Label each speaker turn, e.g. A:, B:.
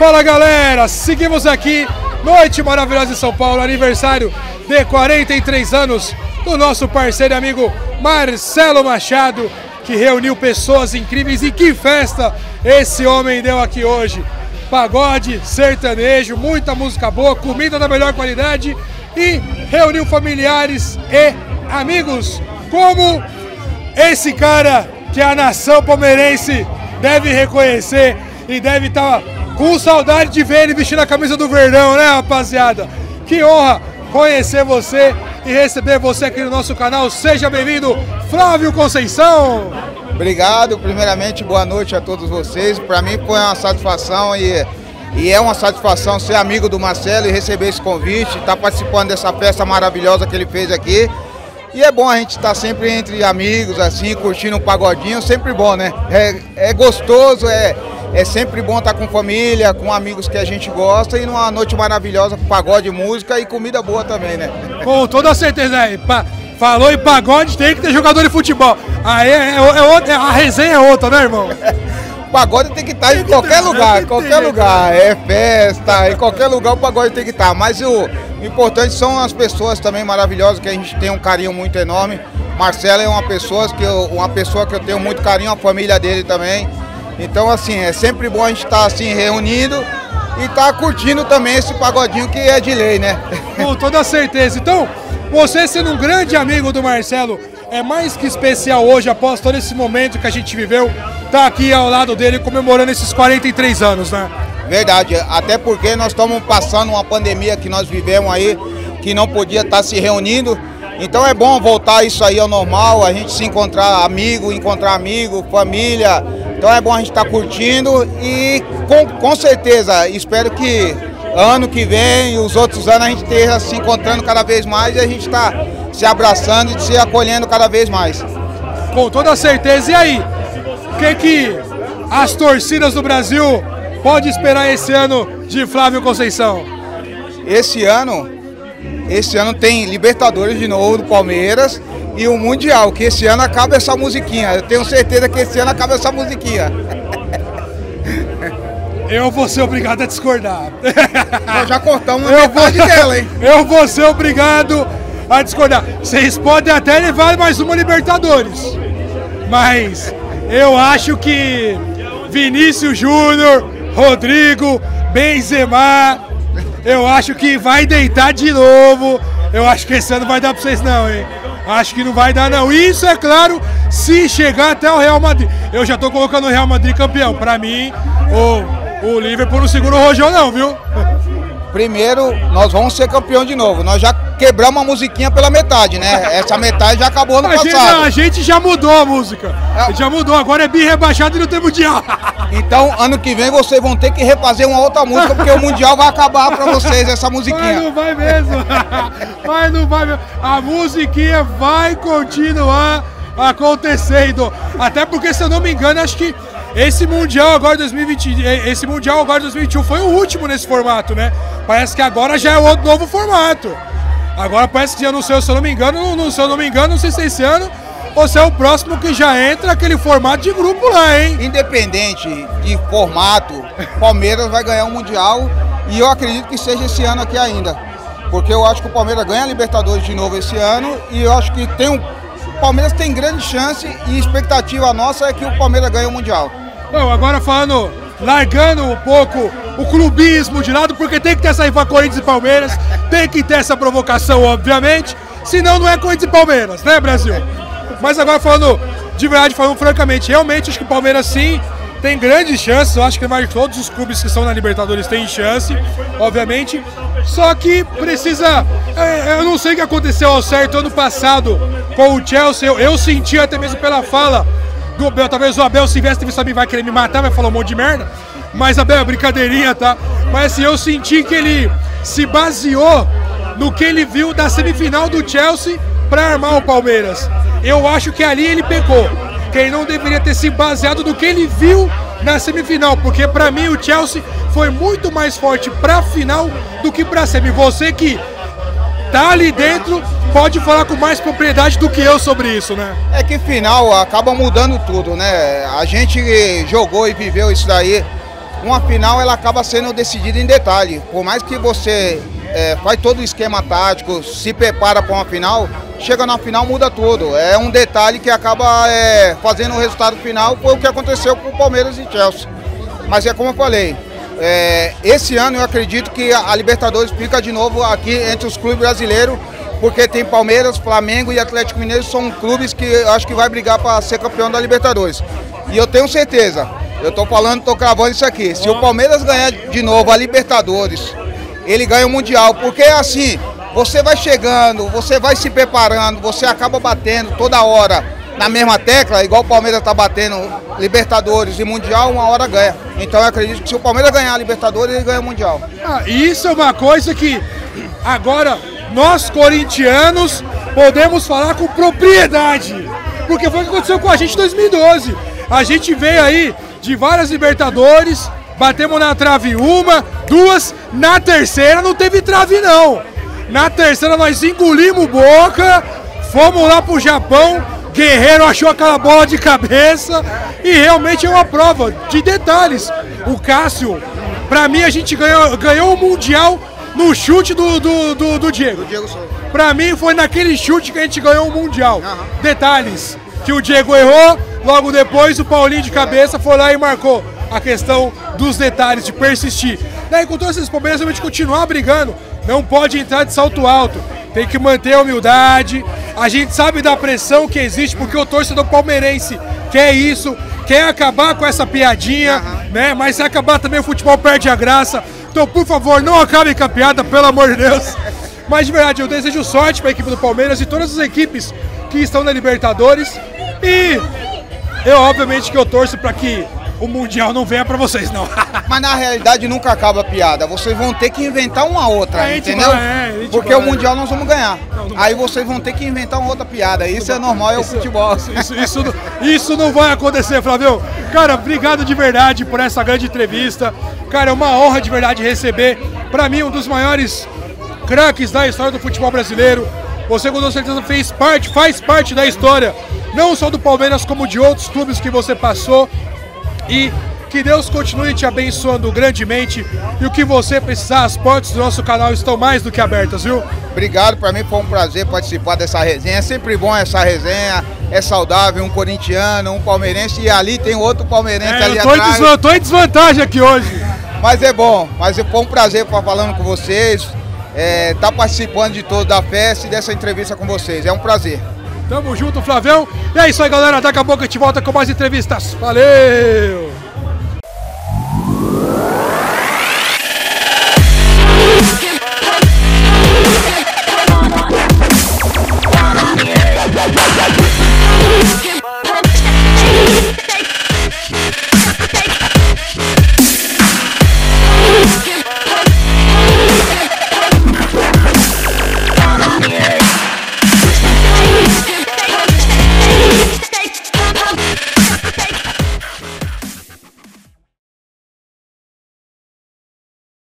A: Fala galera, seguimos aqui, noite maravilhosa em São Paulo, aniversário de 43 anos do nosso parceiro e amigo Marcelo Machado, que reuniu pessoas incríveis. E que festa esse homem deu aqui hoje. Pagode, sertanejo, muita música boa, comida da melhor qualidade. E reuniu familiares e amigos, como esse cara que a nação palmeirense deve reconhecer e deve estar com saudade de ver ele vestindo a camisa do Verdão, né, rapaziada? Que honra conhecer você e receber você aqui no nosso canal. Seja bem-vindo, Flávio Conceição.
B: Obrigado, primeiramente, boa noite a todos vocês. Para mim foi uma satisfação e, e é uma satisfação ser amigo do Marcelo e receber esse convite, estar tá participando dessa festa maravilhosa que ele fez aqui. E é bom a gente estar tá sempre entre amigos, assim, curtindo um pagodinho, sempre bom, né? É, é gostoso, é, é sempre bom estar tá com família, com amigos que a gente gosta e numa noite maravilhosa com pagode, música e comida boa também, né?
A: Com toda certeza, aí. Falou em pagode, tem que ter jogador de futebol. Aí é, é, é outra, a resenha é outra, né, irmão?
B: pagode tem que estar em qualquer lugar, qualquer lugar. É festa, em qualquer lugar o pagode tem que estar. Mas o importante são as pessoas também maravilhosas, que a gente tem um carinho muito enorme. Marcelo é uma pessoa que eu, uma pessoa que eu tenho muito carinho, a família dele também. Então, assim, é sempre bom a gente estar assim reunido e estar tá curtindo também esse pagodinho que é de lei, né?
A: Com toda certeza. Então, você sendo um grande amigo do Marcelo, é mais que especial hoje, após todo esse momento que a gente viveu, estar tá aqui ao lado dele comemorando esses 43 anos, né?
B: Verdade, até porque nós estamos passando uma pandemia que nós vivemos aí, que não podia estar tá se reunindo. Então é bom voltar isso aí ao normal, a gente se encontrar amigo, encontrar amigo, família. Então é bom a gente estar tá curtindo e com, com certeza espero que ano que vem e os outros anos a gente esteja se encontrando cada vez mais e a gente está se abraçando e se acolhendo cada vez mais.
A: Com toda certeza. E aí? O que, que as torcidas do Brasil podem esperar esse ano de Flávio Conceição?
B: Esse ano, esse ano tem Libertadores de novo do Palmeiras e o Mundial, que esse ano acaba essa musiquinha. Eu tenho certeza que esse ano acaba essa musiquinha.
A: Eu vou ser obrigado a discordar.
B: Nós já cortamos eu metade vou, dela, hein?
A: Eu vou ser obrigado a discordar. Vocês podem até levar mais uma Libertadores. Mas eu acho que Vinícius Júnior, Rodrigo, Benzema, eu acho que vai deitar de novo. Eu acho que esse ano vai dar pra vocês não, hein? Acho que não vai dar não. Isso é claro, se chegar até o Real Madrid. Eu já tô colocando o Real Madrid campeão. Pra mim, o o Liverpool não segura o Rojão não, viu?
B: Primeiro, nós vamos ser campeão de novo. Nós já quebramos a musiquinha pela metade, né? Essa metade já acabou no a passado.
A: Gente, a gente já mudou a música. É. Já mudou, agora é bi rebaixado e não tem mundial.
B: Então, ano que vem vocês vão ter que refazer uma outra música, porque o mundial vai acabar pra vocês, essa musiquinha.
A: Mas não vai mesmo. Mas não vai mesmo. A musiquinha vai continuar acontecendo. Até porque, se eu não me engano, acho que esse Mundial agora 2020, esse Mundial agora 2021 foi o último nesse formato, né? Parece que agora já é outro novo formato. Agora parece que já não sei, se eu não me engano, não, se eu não me engano, não sei se é esse ano ou se é o próximo que já entra aquele formato de grupo lá, hein?
B: Independente de formato, Palmeiras vai ganhar um Mundial e eu acredito que seja esse ano aqui ainda. Porque eu acho que o Palmeiras ganha a Libertadores de novo esse ano e eu acho que tem um Palmeiras tem grande chance e expectativa nossa é que o Palmeiras ganhe o Mundial.
A: Bom, agora falando, largando um pouco o clubismo de lado, porque tem que ter essa rifa Corinthians e Palmeiras, tem que ter essa provocação, obviamente, senão não é Corinthians e Palmeiras, né, Brasil? Mas agora falando de verdade, falando francamente, realmente acho que o Palmeiras sim tem grandes chances, eu acho que mais todos os clubes que estão na Libertadores têm chance, obviamente. Só que precisa. É, eu não sei o que aconteceu ao certo ano passado com o Chelsea. Eu, eu senti até mesmo pela fala do Abel. Talvez o Abel Silvestre também vai querer me matar, vai falar um monte de merda. Mas Abel, é brincadeirinha, tá? Mas assim, eu senti que ele se baseou no que ele viu da semifinal do Chelsea para armar o Palmeiras. Eu acho que ali ele pecou que ele não deveria ter se baseado no que ele viu na semifinal, porque para mim o Chelsea foi muito mais forte para a final do que para a semi. Você que tá ali dentro pode falar com mais propriedade do que eu sobre isso, né?
B: É que final acaba mudando tudo, né? A gente jogou e viveu isso daí uma final ela acaba sendo decidida em detalhe. Por mais que você é, faz todo o esquema tático, se prepara para uma final, chega na final muda tudo. É um detalhe que acaba é, fazendo o resultado final, foi o que aconteceu com o Palmeiras e Chelsea. Mas é como eu falei, é, esse ano eu acredito que a Libertadores fica de novo aqui entre os clubes brasileiros, porque tem Palmeiras, Flamengo e Atlético Mineiro, são clubes que eu acho que vai brigar para ser campeão da Libertadores. E eu tenho certeza, eu estou falando, estou cravando isso aqui, se o Palmeiras ganhar de novo a Libertadores, ele ganha o Mundial, porque assim, você vai chegando, você vai se preparando, você acaba batendo toda hora na mesma tecla, igual o Palmeiras está batendo Libertadores e Mundial, uma hora ganha. Então eu acredito que se o Palmeiras ganhar a Libertadores, ele ganha o Mundial.
A: Ah, isso é uma coisa que agora nós corintianos podemos falar com propriedade. Porque foi o que aconteceu com a gente em 2012. A gente veio aí de várias Libertadores, batemos na trave uma, duas, na terceira não teve trave não. Na terceira nós engolimos boca, fomos lá pro Japão, Guerreiro achou aquela bola de cabeça e realmente é uma prova de detalhes. O Cássio, pra mim a gente ganhou, ganhou o Mundial no chute do, do, do, do Diego. Diego pra mim foi naquele chute que a gente ganhou o Mundial. Uhum. Detalhes, que o Diego errou, logo depois o Paulinho de cabeça foi lá e marcou a questão dos detalhes, de persistir. Daí com todos esses problemas a gente continuar brigando, não pode entrar de salto alto, tem que manter a humildade. A gente sabe da pressão que existe, porque o torcedor palmeirense quer isso, quer acabar com essa piadinha, uhum. né? Mas se acabar também o futebol perde a graça. Então, por favor, não acabe com a piada, pelo amor de Deus. Mas de verdade, eu desejo sorte para a equipe do Palmeiras e todas as equipes que estão na Libertadores. E eu, obviamente, que eu torço para que o Mundial não venha para vocês, não.
B: Mas na realidade nunca acaba a piada. Vocês vão ter que inventar uma outra, é, entendeu? Vai, é, Porque vai. o Mundial nós vamos ganhar. Não, não Aí vocês vão ter que inventar uma outra piada. Isso é normal, é o futebol.
A: Isso, isso, isso, não, isso não vai acontecer, Flávio. Cara, obrigado de verdade por essa grande entrevista. Cara, é uma honra de verdade receber. Para mim, um dos maiores craques da história do futebol brasileiro. Você com certeza fez parte, faz parte da história, não só do Palmeiras, como de outros clubes que você passou. E que Deus continue te abençoando grandemente. E o que você precisar, as portas do nosso canal estão mais do que abertas, viu?
B: Obrigado, para mim foi um prazer participar dessa resenha. É sempre bom essa resenha. É saudável, um corintiano, um palmeirense e ali tem outro palmeirense é, ali
A: eu tô
B: atrás.
A: Em eu tô em desvantagem aqui hoje.
B: Mas é bom, mas foi um prazer estar falando com vocês, é, tá participando de toda a festa e dessa entrevista com vocês. É um prazer.
A: Tamo junto, Flavião. E é isso aí, galera. Daqui a pouco a gente volta com mais entrevistas. Valeu!